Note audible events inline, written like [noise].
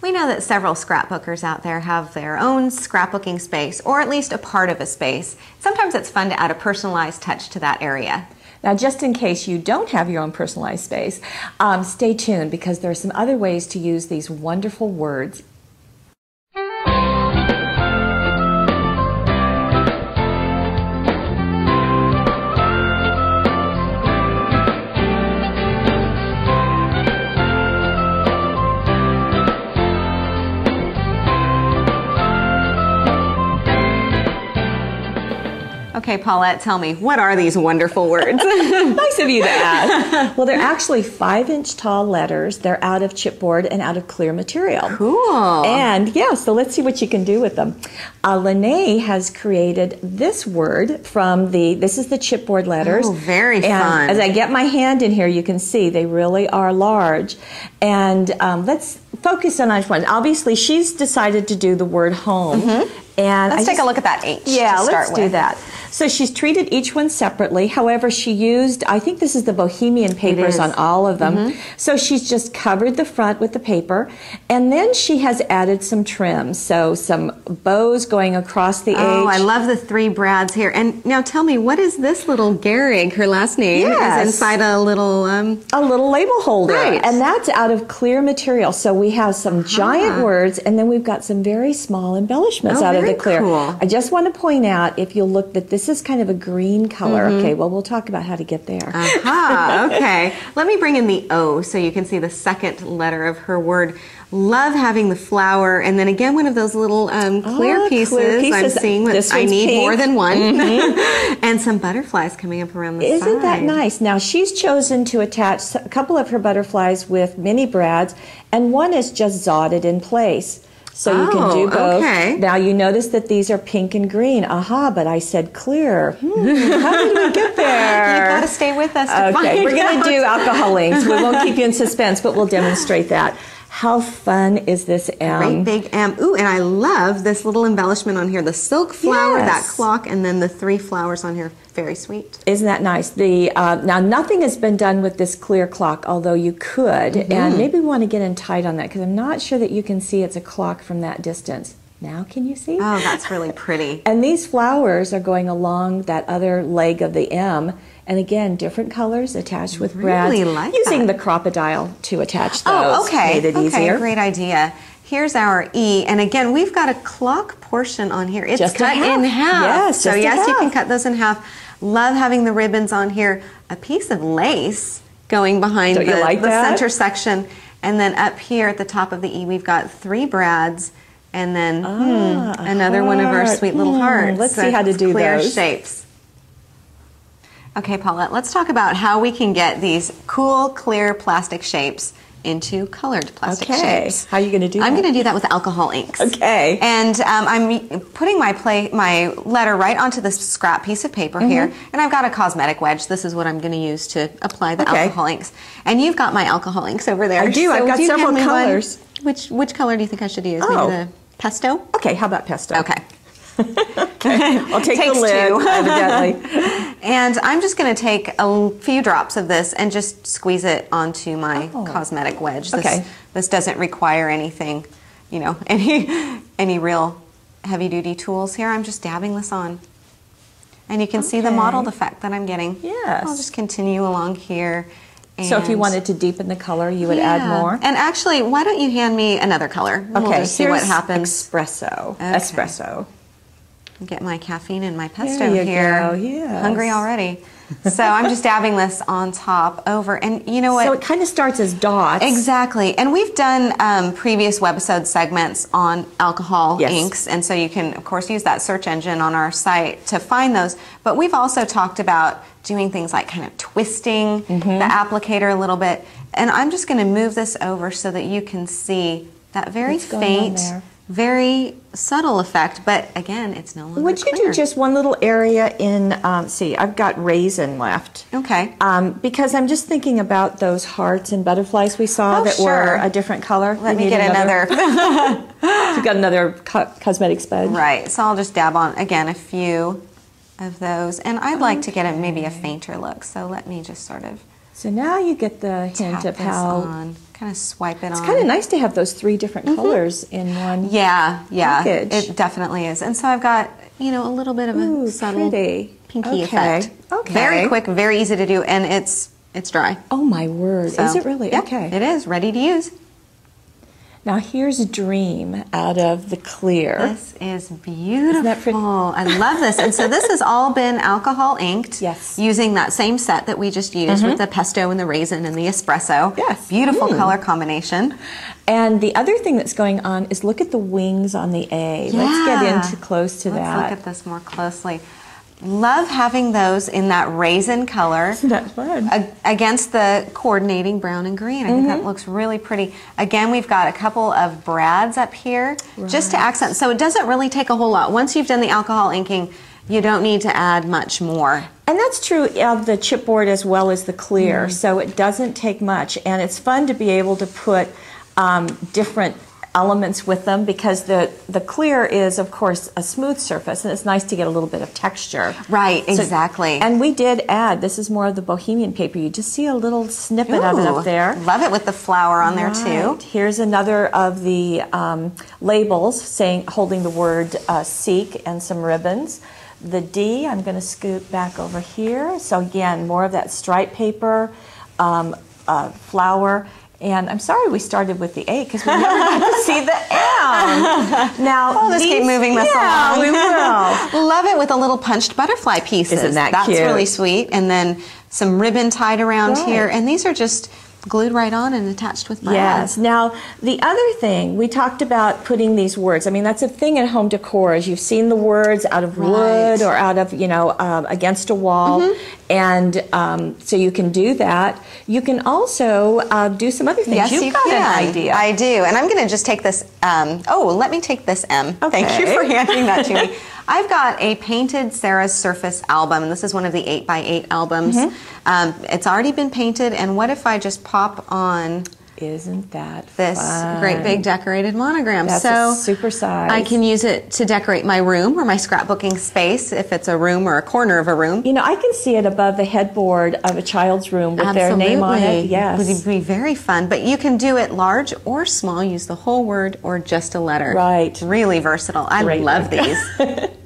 We know that several scrapbookers out there have their own scrapbooking space, or at least a part of a space. Sometimes it's fun to add a personalized touch to that area. Now, just in case you don't have your own personalized space, um, stay tuned because there are some other ways to use these wonderful words Okay, Paulette, tell me, what are these wonderful words? [laughs] nice of you to ask. well, they're actually five inch tall letters. They're out of chipboard and out of clear material. Cool. And yeah, so let's see what you can do with them. Uh, Lene has created this word from the, this is the chipboard letters. Oh, very and fun. As I get my hand in here, you can see they really are large. And um, let's focus on each one. Obviously, she's decided to do the word home. Mm-hmm. And let's I take just, a look at that H. Yeah, to start let's do with. that. So she's treated each one separately. However, she used, I think this is the Bohemian papers on all of them. Mm-hmm. So she's just covered the front with the paper. And then she has added some trims. So some bows going across the Oh, edge. Oh, I love the three Brads here. And now tell me, what is this little Garrig? Her last name Yes. is inside a little. Um, a little label holder. Right. And that's out of clear material. So we have some giant words and then we've got some very small embellishments Oh, out of the clear. cool. I just want to point out if you'll look that this is kind of a green color. Mm-hmm. Okay, well we'll talk about how to get there. Aha, [laughs] okay. Let me bring in the O so you can see the second letter of her word. Love having the flower, and then again one of those little um, clear, Ah, pieces. clear I'm pieces. seeing what This I need pink. More than one, [laughs] and some butterflies coming up around the Isn't that nice? Now she's chosen to attach a couple of her butterflies with mini brads, and one is just zotted in place. So you can Oh, do both. okay. Now you notice that these are pink and green. Aha, but I said clear. Hmm, how did we get [laughs] there? You've got to stay with us. To Okay, we're going to do alcohol inks. We won't keep you in suspense, but we'll demonstrate that. How fun is this M? Great big M. Ooh, and I love this little embellishment on here. The silk flower, that clock, and then the three flowers on here. Very sweet. Isn't that nice? The uh, now nothing has been done with this clear clock, although you could, Mm-hmm. and maybe we want to get in tight on that because I'm not sure that you can see it's a clock from that distance. Now can you see? Oh, that's really pretty. [laughs] And these flowers are going along that other leg of the M, and again, different colors attached with brads. Really like using that. the Crop-A-Dile to attach oh, those. Oh, okay. Made it okay, easier. great idea. Here's our E, and again, we've got a clock portion on here. It's Just cut half. in half. Yes, so yes, you can cut those in half. Love having the ribbons on here. A piece of lace going behind Don't the, you like the that? center section, and then up here at the top of the E, we've got three brads. And then Ah, hmm, another one of our sweet little Hmm, hearts. let's see how to do clear those. shapes. Okay, Paulette, let's talk about how we can get these cool, clear plastic shapes into colored plastic Okay, shapes. how are you going to do that? I'm going to do that with alcohol inks. Okay. And um, I'm putting my play my letter right onto this scrap piece of paper here, and I've got a cosmetic wedge. This is what I'm going to use to apply the Mm-hmm. Okay. alcohol inks. And you've got my alcohol inks over there. I do. I've got do several one? colors. Which which color do you think I should use? Oh. Maybe the pesto. Okay, how about pesto? Okay. [laughs] okay. I'll take Takes the lid, two. evidently. [laughs] And I'm just going to take a few drops of this and just squeeze it onto my Oh. cosmetic wedge. This, Okay. This doesn't require anything, you know, [laughs] any any real heavy duty tools here. I'm just dabbing this on. And you can see the Okay. mottled effect that I'm getting. Yes. I'll just continue along here. So if you wanted to deepen the color, you would add more. And actually, why don't you hand me another color? Okay, we'll see what happens. Espresso. Okay. Espresso. Get my caffeine and my pesto here. yes. Hungry already. So I'm just dabbing this on top over, and you know what? So it kind of starts as dots. Exactly. And we've done um, previous webisode segments on alcohol Yes. inks, and so you can, of course, use that search engine on our site to find those. But we've also talked about doing things like kind of twisting Mm-hmm. the applicator a little bit. And I'm just going to move this over so that you can see that very What's faint? Very subtle effect. But again, it's no longer Would you clear. do just one little area in, um, see, I've got raisin left. Okay. Um, because I'm just thinking about those hearts and butterflies we saw Oh, that sure. were a different color. Let We me get another. [laughs] You've got another co- cosmetic spud. Right, so I'll just dab on again a few of those, and I'd like to get a maybe a fainter look. So let me just sort of So now you get the hint Tap of how on. Kind of swipe it on. it's kind of nice to have those three different mm-hmm. colors in one. Yeah, yeah, package. it definitely is. And so I've got you know a little bit of a Ooh, subtle pretty. pinky Okay, effect. okay. Very quick, very easy to do, and it's it's dry. Oh my word! So, is it really? yeah, okay. It is ready to use. Now here's a dream out of the clear. This is beautiful. I love this. And so this has all been alcohol inked. Yes. Mm-hmm. Using that same set that we just used with the pesto and the raisin and the espresso. Yes. Beautiful Mm. color combination. And the other thing that's going on is look at the wings on the A. Yeah. Let's get into close to Let's that. look at this more closely. Love having those in that raisin color. [laughs] Isn't fun? against the coordinating brown and green. I think Mm-hmm. that looks really pretty. Again, we've got a couple of brads up here just to accent. So it doesn't really take a whole lot. Once you've done the alcohol inking, you don't need to add much more. And that's true of the chipboard as well as the clear. Mm-hmm. So it doesn't take much, and it's fun to be able to put um, different elements with them because the the clear is of course a smooth surface and it's nice to get a little bit of texture Right, So- exactly. and we did add this is more of the bohemian paper you just see a little snippet of it up there Love it with the flower on there too. Here's another of the um, labels saying holding the word uh, seek and some ribbons. The D, I'm going to scoot back over here. So again, more of that stripe paper, um, uh, flower. And I'm sorry we started with the A because we never got to see the M. [laughs] Now, Oh, let's keep moving this yeah, along. we will. [laughs] Love it with a little punched butterfly pieces. Isn't that cute? That's cute? really sweet. And then some ribbon tied around Right. here. And these are just glued right on and attached with brads. Yes. Now, the other thing we talked about putting these words. I mean, that's a thing at home decor. Is you've seen the words out of wood or out of you know um, against a wall, and um, so you can do that. You can also uh, do some other things. Yes, You've you got can. an idea. I do, and I'm going to just take this. Um, oh, let me take this M. Okay. Thank you for handing that to me. [laughs] I've got a painted Sarah's Surface album, and this is one of the eight by eight albums. Mm-hmm. Um, it's already been painted, and what if I just pop on Isn't that this fun? great big decorated monogram? That's so a super size. I can use it to decorate my room or my scrapbooking space if it's a room or a corner of a room. You know, I can see it above the headboard of a child's room with their name on it. Absolutely. Yes. Would be very fun. But you can do it large or small, use the whole word or just a letter. Right. Really versatile. I Great. love these. [laughs]